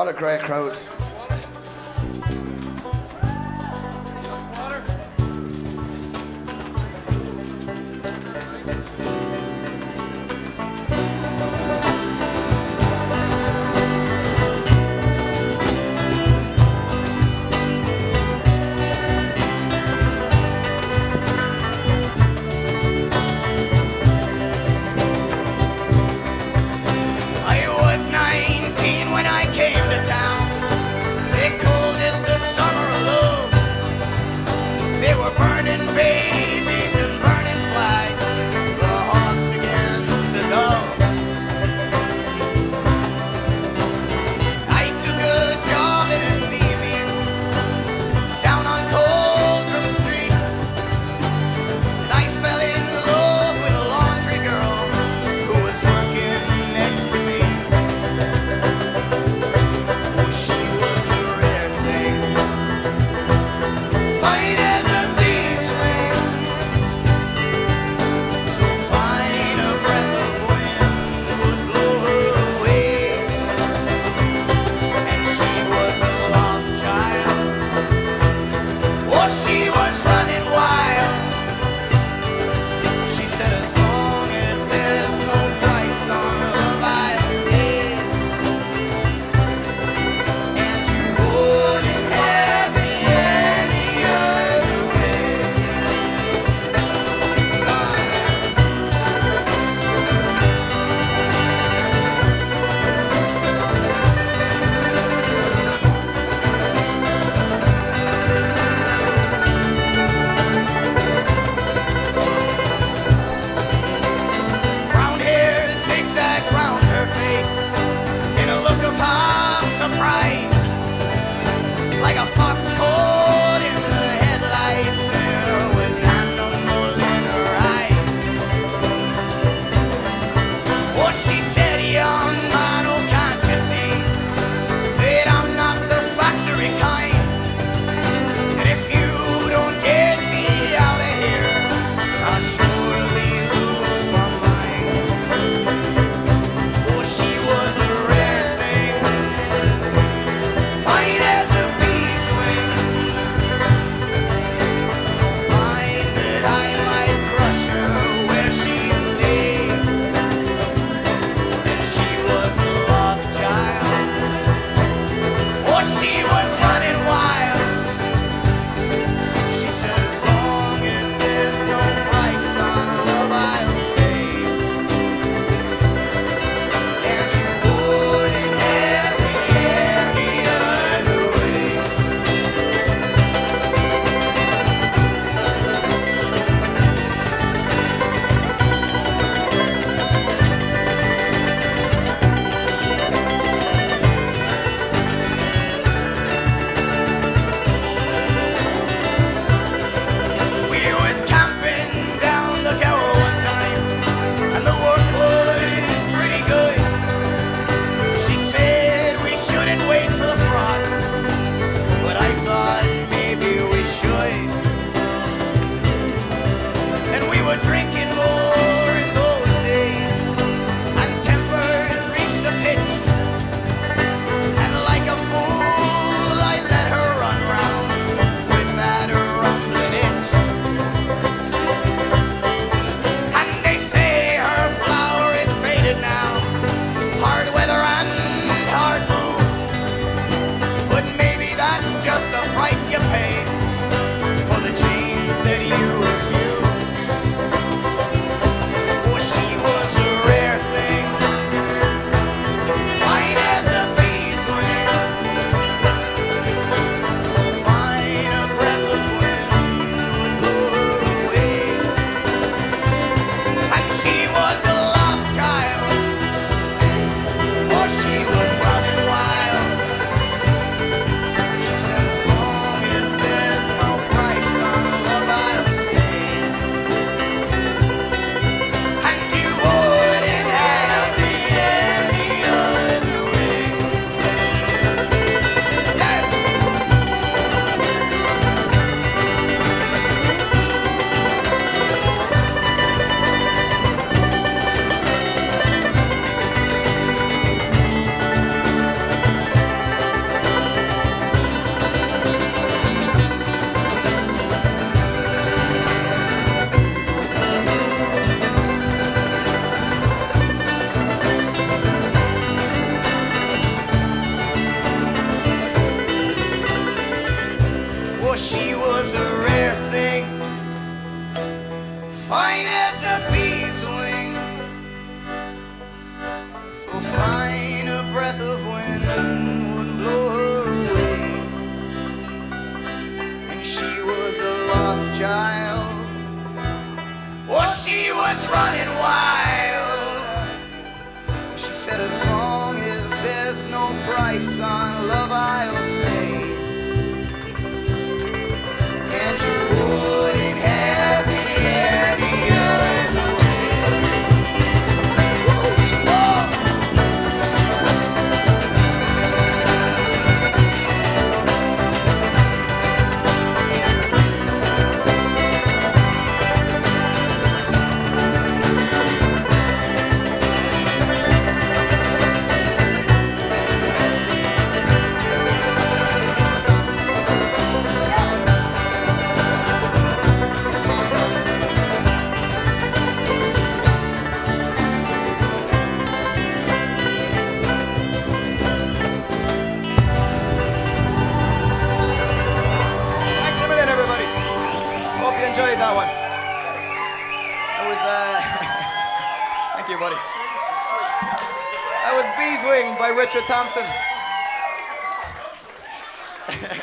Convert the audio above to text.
What a great crowd. she was a rare thing. Fine as a bee's wing So fine a breath of wind would blow her away. And she was a lost child. Or oh, she was running wild. She said as long as there's no price on love I'll stay That was, uh, thank you, buddy. That was Bees Wing by Richard Thompson.